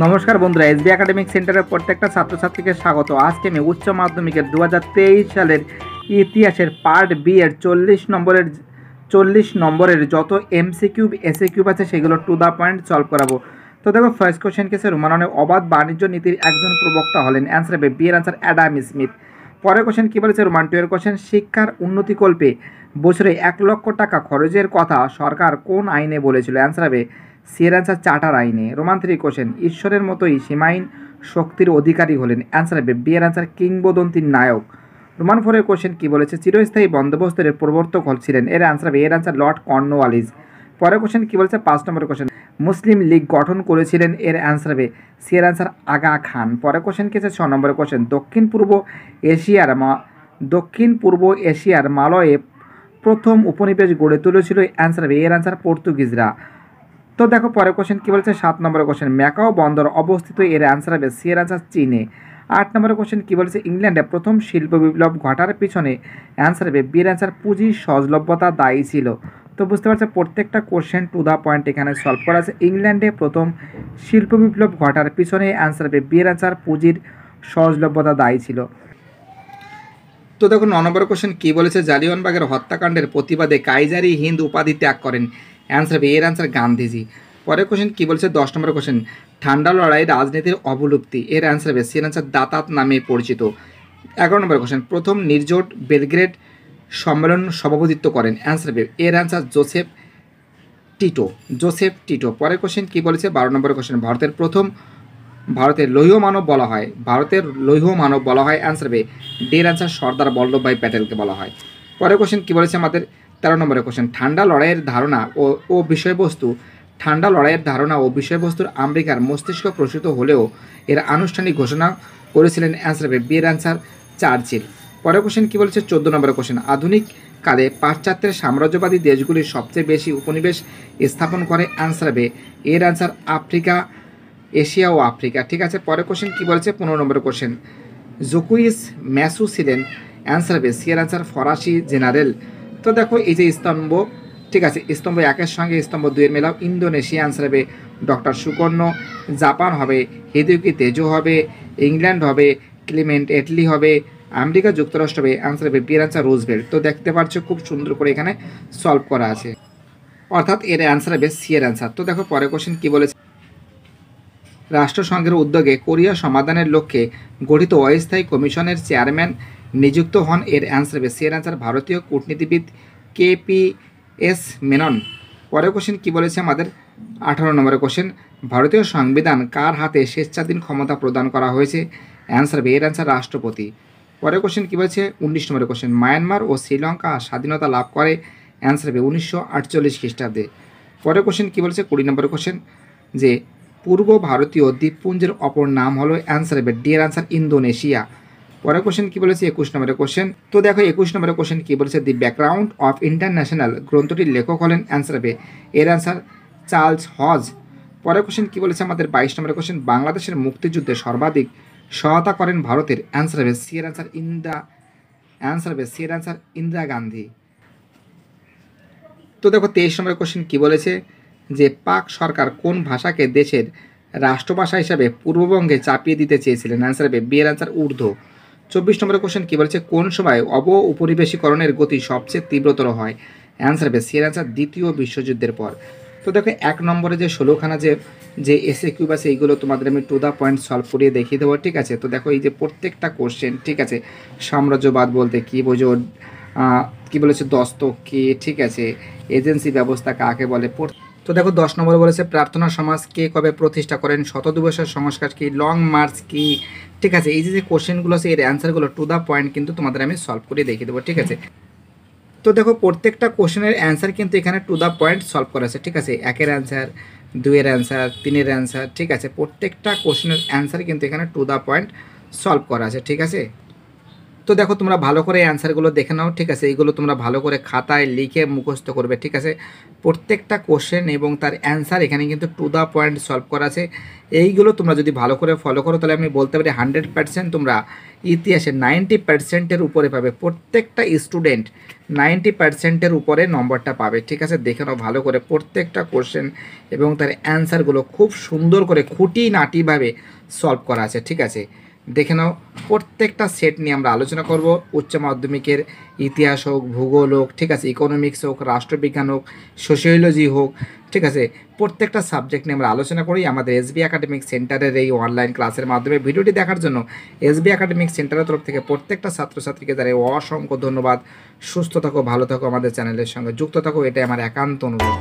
নমস্কার বন্ধুরা SB academic সেন্টারের প্রত্যেকটা ছাত্রছাত্রীকে স্বাগত। আজকে আমি উচ্চ মাধ্যমিকের দু হাজার তেইশ সালের ইতিহাসের পার্ট বি এর চল্লিশ নম্বরের চল্লিশ নম্বরের যত এমসি কিউব এসএ কিউব আছে সেগুলো টু দ্য পয়েন্ট সলভ করাবো। তো দেখো ফার্স্ট কোশ্চেন কেসে রোমাননে অবাধ বাণিজ্য নীতির একজন প্রবক্তা হলেন। অ্যান্সার হবে বি এর অ্যান্সার অ্যাডাম স্মিথ পরের কোশ্চেন কী বলেছে রোমান? টু এর কোশ্চেন শিক্ষার উন্নতিকল্পে বছরে এক লক্ষ টাকা খরচের কথা সরকার কোন আইনে বলেছিল? অ্যান্সার হবে সিয়ের অ্যান্সার চার্টার আইনে রোমান থ্রি কোশ্চেন ঈশ্বরের মতোই সীমাহীন শক্তির অধিকারী হলেন। অ্যান্সার হবে বি এর অ্যান্সার কিংবদন্তির নায়ক। রোমান ফোরের কোশ্চেন কী বলেছে? চিরস্থায়ী বন্দোবস্তের প্রবর্তক ছিলেন। এর অ্যান্সার হবে এর অ্যান্সার লর্ড কর্নওয়ালিস পরের কোশ্চেন কী বলেছে? পাঁচ নম্বর কোশ্চেন। মুসলিম লীগ গঠন করেছিলেন। এর অ্যান্সার হবে সি অ্যান্সার আগা খান। পরের কোশ্চেন কি আছে? ছ নম্বরের কোশ্চেন। দক্ষিণ পূর্ব এশিয়ার মা দক্ষিণ পূর্ব এশিয়ার মালয়ে প্রথম উপনিবেশ গড়ে তুলেছিল। অ্যান্সার হবে এর অ্যান্সার পর্তুগিজরা। তো দেখো, পরের কোশ্চেন কী বলেছে? সাত নম্বরের কোশ্চেন ম্যাকাও বন্দর অবস্থিত, এর অ্যান্সার হবে সি, এর অ্যান্সার চীনে। আট নম্বরের কোশ্চেন কী বলেছে? ইংল্যান্ডে প্রথম শিল্প বিপ্লব ঘটার পিছনে অ্যান্সার হবে বি, এর অ্যান্সার পুঁজির সহজলভ্যতা দায়ী ছিল। তো বুঝতে পারছে, প্রত্যেকটা কোশ্চেন টু দ্য পয়েন্ট এখানে সলভ করা আছে। ইংল্যান্ডে প্রথম শিল্প বিপ্লব ঘটার পিছনে অ্যান্সার হবে বি, এর অ্যান্সার পুঁজির সহজলভ্যতা দায়ী ছিল। তো দেখুন ন নম্বর কোশ্চেন কী বলেছে? জালিয়ানবাগের হত্যাকাণ্ডের প্রতিবাদে কাইজারি হিন্দ উপাধি ত্যাগ করেন। অ্যান্সার হবে, এর অ্যান্সার গান্ধীজি পরের কোশ্চেন কী বলেছে? দশ নম্বর কোশ্চেন ঠান্ডা লড়াই রাজনীতির অবলুপ্তি। এর অ্যান্সার হবে, সি অ্যান্সার দাতাত নামে পরিচিত। এগারো নম্বর কোশ্চেন প্রথম নির্জোট বেলগ্রেড সম্মেলন সভাপতিত্ব করেন। অ্যান্সার হবে, এর answer Joseph Tito. Joseph Tito. পরের কোশ্চেন কী বলেছে? বারো নম্বর কোশ্চেন ভারতের প্রথম, ভারতের লৌহ মানব বলা হয়। ভারতের লৌহ মানব বলা হয়। অ্যান্সার হবে ডের অ্যান্সার সর্দার বল্লভভাই প্যাটেলকে বলা হয়। পরের কোশ্চেন কী বলেছে আমাদের? তেরো নম্বরের কোশ্চেন ঠান্ডা লড়াইয়ের ধারণা ও ও বিষয়বস্তু, ঠান্ডা লড়াইয়ের ধারণা ও বিষয়বস্তুর আমেরিকার মস্তিষ্ক প্রসূত হলেও এর আনুষ্ঠানিক ঘোষণা করেছিলেন অ্যান্সার হবে বিয়ের অ্যান্সার চার্চিল। পরের কোশ্চেন কী বলেছে? চোদ্দ নম্বরের কোশ্চেন আধুনিক কালে পাশ্চাত্যের সাম্রাজ্যবাদী দেশগুলির সবচেয়ে বেশি উপনিবেশ স্থাপন করে অ্যান্সার হবে এর অ্যান্সার আফ্রিকা, এশিয়া ও আফ্রিকা। ঠিক আছে, পরের কোশ্চেন কী বলেছে? পনেরো নম্বরের কোশ্চেন জুকুইস ম্যাসু ছিলেন অ্যান্সার হবে সিয়ার অ্যান্সার ফরাসি জেনারেল। তো দেখো এই যে স্তম্ভ, ঠিক আছে, স্তম্ভ একের সঙ্গে স্তম্ভ দুইয়ের মেলাও। ইন্দোনেশিয়া অ্যান্সার হবে ডক্টর সুকর্ণ, জাপান হবে হিদুকি তেজো হবে, ইংল্যান্ড হবে ক্লিমেন্ট এটলি হবে, আমেরিকা যুক্তরাষ্ট্র হবে অ্যান্সার হবে অ্যান্সার রুজভেল্ট। তো দেখতে পাচ্ছ খুব সুন্দর করে এখানে সলভ করা আছে। অর্থাৎ এর অ্যান্সার হবে সি এর অ্যান্সার তো দেখো পরের কোশ্চেন কী বলেছে? রাষ্ট্রসংঘের উদ্যোগে কোরিয়া সমাধানের লক্ষ্যে গঠিত অস্থায়ী কমিশনের চেয়ারম্যান নিযুক্ত হন এর অ্যান্সার হবে। সি এর অ্যান্সার ভারতীয় কূটনীতিবিদ কে পি এস মেনন। পরের কোশ্চেন কী বলেছে আমাদের? আঠারো নম্বরের কোশ্চেন ভারতীয় সংবিধান কার হাতে স্বেচ্ছাধীন ক্ষমতা প্রদান করা হয়েছে? অ্যান্সার হবে, এর অ্যান্সার রাষ্ট্রপতি। পরের কোশ্চেন কী বলেছে? উনিশ নম্বরের কোশ্চেন মায়ানমার ও শ্রীলঙ্কা স্বাধীনতা লাভ করে? অ্যান্সার হবে, উনিশশো আটচল্লিশ খ্রিস্টাব্দে। পরের কোশ্চেন কী বলেছে? কুড়ি নম্বরের কোশ্চেন যে পূর্ব ভারতীয় দ্বীপপুঞ্জের অপর নাম হলো অ্যান্সার হবে ডিয়ার অ্যান্সার ইন্দোনেশিয়া। পরের কোশ্চেন কি বলেছে? একুশ নম্বরের কোশ্চেন তো দেখো, একুশ নম্বরের কোশ্চেন কি বলেছে? দি ব্যাকগ্রাউন্ড অফ ইন্টারন্যাশনাল গ্রন্থটির লেখক হলেন অ্যান্সার হবে এর অ্যান্সার চার্লস হজ পরের কোশ্চেন কী বলেছে? আমাদের বাইশ নম্বরের কোশ্চেন বাংলাদেশের মুক্তিযুদ্ধে সর্বাধিক সহায়তা করেন ভারতের অ্যান্সার হবে সি এর অ্যান্সার ইন্দিরা অ্যান্সার হবে সি এর অ্যান্সার ইন্দিরা গান্ধী। তো দেখো, তেইশ নম্বরের কোশ্চেন কী বলেছে? যে পাক সরকার কোন ভাষাকে দেশের রাষ্ট্রভাষা হিসাবে পূর্ববঙ্গে চাপিয়ে দিতে চেয়েছিলেন? অ্যান্সার হবে বি এর অ্যান্সার উর্দু। চব্বিশ নম্বরের কোশ্চেন কী বলেছে? কোন সময় অব উপনিবেশীকরণের গতি সবচেয়ে তীব্রতর হয়? অ্যান্সার হবে সি অ্যান্সার দ্বিতীয় বিশ্বযুদ্ধের পর। তো দেখো, এক নম্বরে যে ষোলোখানা যে যে এসে কিউব আছে এইগুলো তোমাদের আমি টু দ্য পয়েন্ট সলভ করিয়ে দেখিয়ে দেবো, ঠিক আছে? তো দেখো, এই যে প্রত্যেকটা কোশ্চেন ঠিক আছে? সাম্রাজ্যবাদ বলতে কী বোঝো? কী বলেছে? দস্তক কি, ঠিক আছে? এজেন্সি ব্যবস্থা কাকে বলে? তো দেখো, দশ নম্বর বলেছে, প্রার্থনা সমাজ কে কবে প্রতিষ্ঠা করেন? শত দিবসের সংস্কার কি লং মার্চ কি? ঠিক আছে, এই যে যে কোশ্চেনগুলো আছে, এর অ্যান্সারগুলো টু দ্য পয়েন্ট কিন্তু তোমাদের আমি সলভ করে দেখিয়ে দেবো, ঠিক আছে? তো দেখো, প্রত্যেকটা কোশ্চেনের অ্যান্সার কিন্তু এখানে টু দ্য পয়েন্ট সলভ করা আছে, ঠিক আছে? একের অ্যান্সার দুইয়ের অ্যান্সার তিনের অ্যান্সার ঠিক আছে? প্রত্যেকটা কোশ্চেনের অ্যান্সার কিন্তু এখানে টু দ্য পয়েন্ট সলভ করা আছে, ঠিক আছে? তো দেখো, তোমরা ভালো করে অ্যান্সারগুলো দেখে নাও, ঠিক আছে? এইগুলো তোমরা ভালো করে খাতায় লিখে মুখস্থ করবে, ঠিক আছে? প্রত্যেকটা কোশ্চেন এবং তার অ্যান্সার এখানে কিন্তু টু দ্য পয়েন্ট সলভ করা আছে। এইগুলো তোমরা যদি ভালো করে ফলো করো, তাহলে আমি বলতে পারি হান্ড্রেড পার্সেন্ট তোমরা ইতিহাসে নাইনটি পার্সেন্টের উপরে পাবে। প্রত্যেকটা স্টুডেন্ট নাইনটি পার্সেন্টের উপরে নম্বরটা পাবে, ঠিক আছে? দেখে নাও ভালো করে প্রত্যেকটা কোশ্চেন এবং তার অ্যান্সারগুলো খুব সুন্দর করে খুঁটি নাটিভাবে সলভ করা আছে, ঠিক আছে? দেখে নাও, প্রত্যেকটা সেট নিয়ে আমরা আলোচনা করব। উচ্চ মাধ্যমিকের ইতিহাস হোক, ভূগোল হোক, ঠিক আছে ইকোনমিক্স হোক, রাষ্ট্রবিজ্ঞান হোক সোশিওলজি হোক, ঠিক আছে, প্রত্যেকটা সাবজেক্ট নিয়ে আমরা আলোচনা করি আমাদের এসবি একাডেমিক সেন্টারের এই অনলাইন ক্লাসের মাধ্যমে। ভিডিওটি দেখার জন্য এসবি একাডেমিক সেন্টারের তরফ থেকে প্রত্যেকটা ছাত্রছাত্রীকে তাদের অসংখ্য ধন্যবাদ। সুস্থ থাকো, ভালো থাকো আমাদের চ্যানেলের সঙ্গে। যুক্ত থাকো, এটাই আমার একান্ত অনুরোধ।